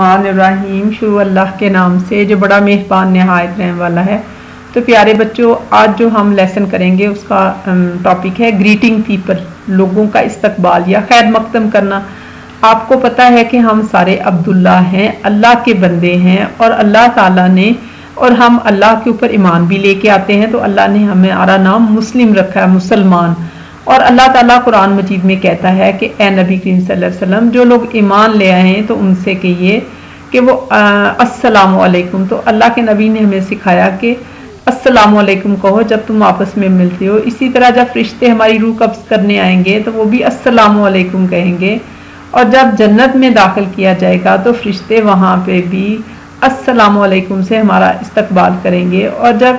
الرحمن الرحیم، شروع اللہ کے نام سے، جو بڑا مہربان نہایت رہنے والا ہے۔ تو پیارے بچوں، آج جو ہم لیسن کریں گے، اس کا ٹاپک ہے گریٹنگ پیپل لوگوں کا استقبال یا خیر مقدم کرنا۔ آپ کو پتا ہے کہ ہم سارے عبداللہ ہیں، اللہ کے بندے ہیں اور اللہ تعالیٰ نے، اور ہم اللہ کے اوپر ایمان بھی لے کے آتے ہیں۔ تو اللہ نے ہمیں آرا نام مسلم رکھا ہے، مسلمان۔ اور اللہ تعالیٰ قرآن مجید میں کہتا ہے کہ اے نبی کریم صلی اللہ علیہ وسلم، جو لوگ ایمان لے آئے ہیں تو ان سے کہیے کہ وہ السلام علیکم۔ تو اللہ کے نبی نے ہمیں سکھایا کہ السلام علیکم کہو جب تم آپس میں ملتے ہو۔ اسی طرح جب فرشتے ہماری روح قبض کرنے آئیں گے تو وہ بھی السلام علیکم کہیں گے۔ اور جب جنت میں داخل کیا جائے گا تو فرشتے وہاں پہ بھی السلام علیکم سے ہمارا استقبال کریں گے۔ اور جب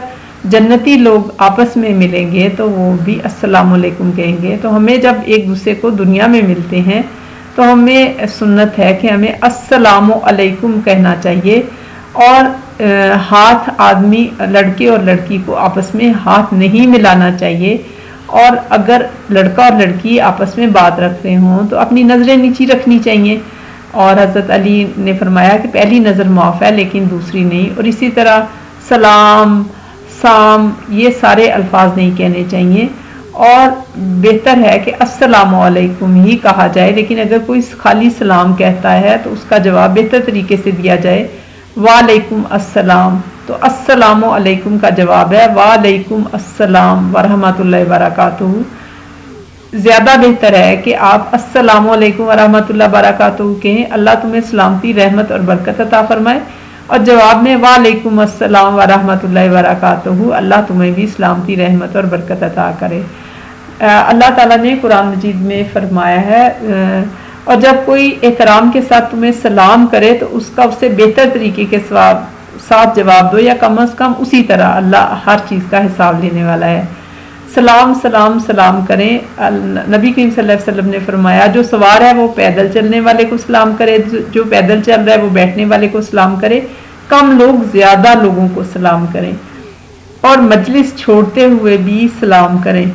جنتی لوگ آپس میں ملیں گے تو وہ بھی السلام علیکم کہیں گے۔ تو ہمیں جب ایک دوسرے کو دنیا میں ملتے ہیں تو ہمیں سنت ہے کہ ہمیں السلام علیکم کہنا چاہیے اور ہاتھ آدمی، لڑکے اور لڑکی کو آپس میں ہاتھ نہیں ملانا چاہیے۔ اور اگر لڑکا اور لڑکی آپس میں بات رکھتے ہوں تو اپنی نظریں نیچی رکھنی چاہیے۔ اور حضرت علی نے فرمایا کہ پہلی نظر معاف ہے لیکن دوسری نہیں۔ اور اسی طرح سلام سام یہ سارے الفاظ نہیں کہنے چاہیے۔ اور بہتر ہے کہ السلام علیکم ہی کہا جائے، لیکن اگر کوئی خالی سلام کہتا ہے تو اس کا جواب بہتر طریقے سے دیا جائے۔ وعلیکم السلام، تو السلام علیکم کا جواب ہے۔ وعلیکم السلام ورحمۃ اللہ وبرکاتہ۔ زیادہ بہتر ہے کہ آپ السلام علیکم ورحمۃ اللہ وبرکاتہ کہیں۔ اللہ تمہیں سلامتی، رحمت اور برکت عطا فرمائے۔ اور جواب میں، وعلیکم السلام ورحمۃ اللہ وبرکاتہ۔ اللہ تمہیں بھی سلامتی رحمت اور برکت عطا کرے۔ اللہ تعالیٰ نے قرآن مجید میں فرمایا ہے اور جب کوئی احترام کے ساتھ تمہیں سلام کرے تو اس کا اس سے بہتر طریقے کے سواب، ساتھ جواب دو یا کم از کم اسی طرح اللہ ہر چیز کا حساب لینے والا ہے۔ سلام سلام سلام کریں۔ نبی کریم صلی اللہ علیہ وسلم نے فرمایا، جو سوار ہے وہ پیدل چلنے والے کو سلام کرے، جو پیدل چل رہا ہے وہ بیٹھنے والے کو سلام کرے۔ کم لوگ زیادہ لوگوں کو سلام کریں اور مجلس چھوڑتے ہوئے بھی سلام کریں۔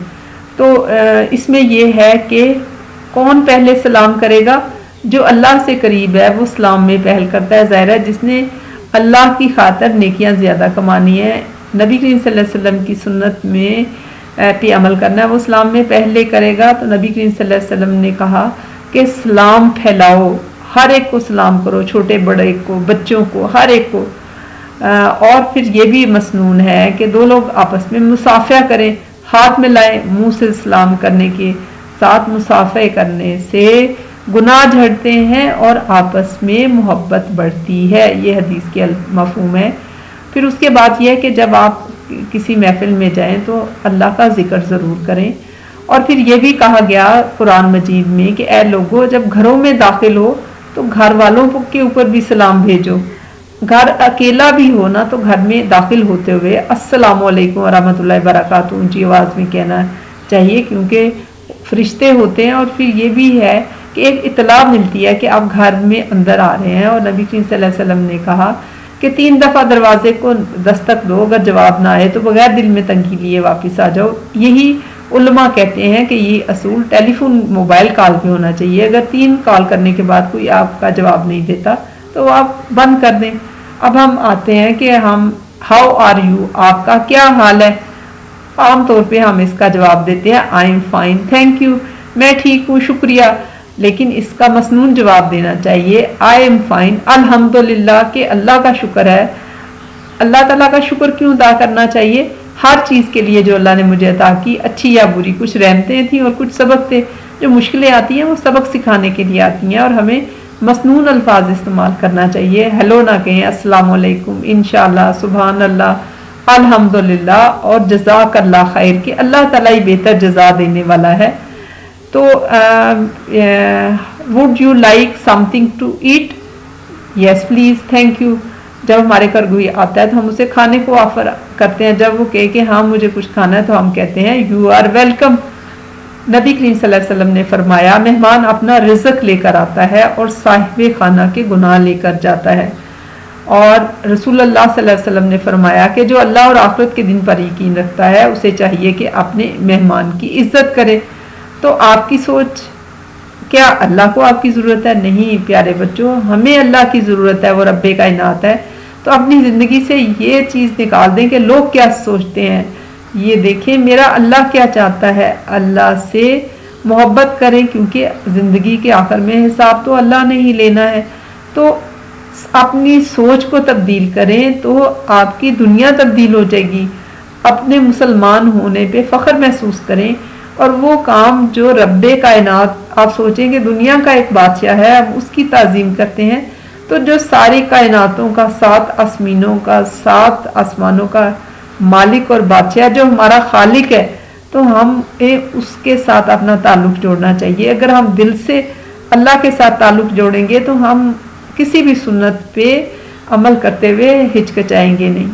تو اس میں یہ ہے کہ کون پہلے سلام کرے گا؟ جو اللہ سے قریب ہے، وہ سلام میں پہل کرتا ہے۔ ظاہر ہے، جس نے اللہ کی خاطر نیکیاں زیادہ کمانی ہے نبی کریم صلی اللہ علیہ وسلم کی سنت میں پہ عمل کرنا ہے، وہ اسلام میں پہلے کرے گا۔ تو نبی کریم صلی اللہ علیہ وسلم نے کہا کہ سلام پھیلاؤ۔ ہر ایک کو سلام کرو، چھوٹے، بڑے کو، بچوں کو، ہر ایک کو۔ اور پھر یہ بھی مسنون ہے کہ دو لوگ آپس میں مسافہ کریں، ہاتھ میں لائیں منہ سے سلام کرنے کے ساتھ مسافہ کرنے سے گناہ جھڑتے ہیں اور آپس میں محبت بڑھتی ہے۔ یہ حدیث کے مفہوم ہے۔ پھر اس کے بعد یہ ہے کہ جب آپ کسی محفل میں جائیں تو اللہ کا ذکر ضرور کریں۔ اور پھر یہ بھی کہا گیا قرآن مجید میں کہ اے لوگوں جب گھروں میں داخل ہو تو گھر والوں کے اوپر بھی سلام بھیجو۔ گھر اکیلا بھی ہو نا تو گھر میں داخل ہوتے ہوئے السلام علیکم ورحمۃ اللہ وبرکاتہ اونچی آواز میں کہنا چاہیے کیونکہ فرشتے ہوتے ہیں اور پھر یہ بھی ہے کہ ایک اطلاع ملتی ہے کہ آپ گھر میں اندر آ رہے ہیں اور نبی کریم صلی اللہ علیہ وسلم نے کہا کہ تین دفعہ دروازے کو دستک دو، اگر جواب نہ آئے تو بغیر دل میں تنگی لیے واپس آ جاؤ۔ یہی علماء کہتے ہیں کہ یہ اصول ٹیلی فون موبائل کال پہ ہونا چاہیے۔ اگر تین کال کرنے کے بعد کوئی آپ کا جواب نہیں دیتا تو آپ بند کر دیں۔ اب ہم آتے ہیں کہ ہم ہاؤ آر یو، آپ کا کیا حال ہے؟ عام طور پہ ہم اس کا جواب دیتے ہیں، I am fine, thank you. میں ٹھیک ہوں، شکریہ۔ لیکن اس کا مسنون جواب دینا چاہیے، آئی ایم فائن الحمد للہ کہ اللہ کا شکر ہے۔ اللہ تعالیٰ کا شکر کیوں ادا کرنا چاہیے؟ ہر چیز کے لیے جو اللہ نے مجھے عطا کی، اچھی یا بری، کچھ رحمتیں تھیں اور کچھ سبق تھے۔ جو مشکلیں آتی ہیں، وہ سبق سکھانے کے لیے آتی ہیں اور ہمیں مصنون الفاظ استعمال کرنا چاہیے۔ ہیلو نہ کہیں، السلام علیکم۔ انشاءاللہ سبحان اللہ الحمد اور جزاک اللہ خیر کہ اللہ تعالیٰ ہی بہتر جزا دینے والا ہے۔ تو would you like something to eat yes please thank you جب ہمارے گھر کوئی آتا ہے تو ہم اسے کھانے کو آفر کرتے ہیں۔ جب وہ کہے کہ ہاں مجھے کچھ کھانا ہے تو ہم کہتے ہیں یو آر ویلکم نبی کریم صلی اللہ علیہ وسلم نے فرمایا، مہمان اپنا رزق لے کر آتا ہے اور صاحب خانہ کے گناہ لے کر جاتا ہے۔ اور رسول اللہ صلی اللہ علیہ وسلم نے فرمایا کہ جو اللہ اور آخرت کے دن پر یقین رکھتا ہے، اسے چاہیے کہ اپنے مہمان کی عزت کرے۔ تو آپ کی سوچ کیا اللہ کو آپ کی ضرورت ہے؟ نہیں، پیارے بچوں، ہمیں اللہ کی ضرورت ہے، وہ رب کائنات ہے۔ تو اپنی زندگی سے یہ چیز نکال دیں کہ لوگ کیا سوچتے ہیں۔ یہ دیکھیں، میرا اللہ کیا چاہتا ہے؟ اللہ سے محبت کریں، کیونکہ زندگی کے آخر میں حساب تو اللہ نے ہی لینا ہے۔ تو اپنی سوچ کو تبدیل کریں تو آپ کی دنیا تبدیل ہو جائے گی۔ اپنے مسلمان ہونے پہ فخر محسوس کریں۔ اور وہ کام جو رب کائنات، آپ سوچیں کہ دنیا کا ایک بادشاہ ہے اب اس کی تعظیم کرتے ہیں۔ تو جو ساری کائناتوں کا، سات آسمینوں کا، سات آسمانوں کا مالک اور بادشاہ جو ہمارا خالق ہے، تو ہم اس کے ساتھ اپنا تعلق جوڑنا چاہیے۔ اگر ہم دل سے اللہ کے ساتھ تعلق جوڑیں گے، تو ہم کسی بھی سنت پہ عمل کرتے ہوئے ہچکچائیں گے نہیں۔